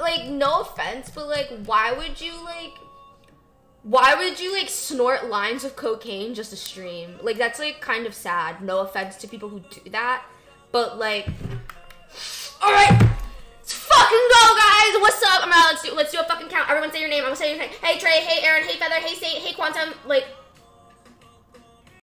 like no offense, but like why would you like why would you like snort lines of cocaine just to stream? Like that's like kind of sad. No offense to people who do that, but like all right, let's fucking go, guys. What's up? I'm out. Let's do let's do a fucking count. Everyone say your name. I'm gonna say your name. Hey Trey. Hey Aaron. Hey Feather. Hey Saint. Hey Quantum. Like